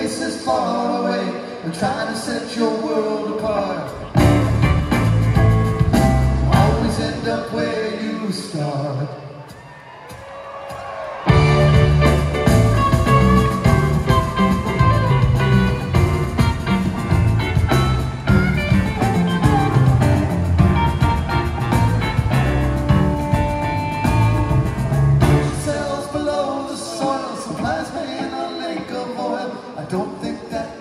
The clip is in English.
places far away and trying to set your world apart. don't think that